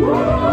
Thank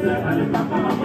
Go!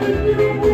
with you.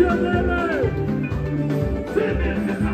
Dieu même. C'est.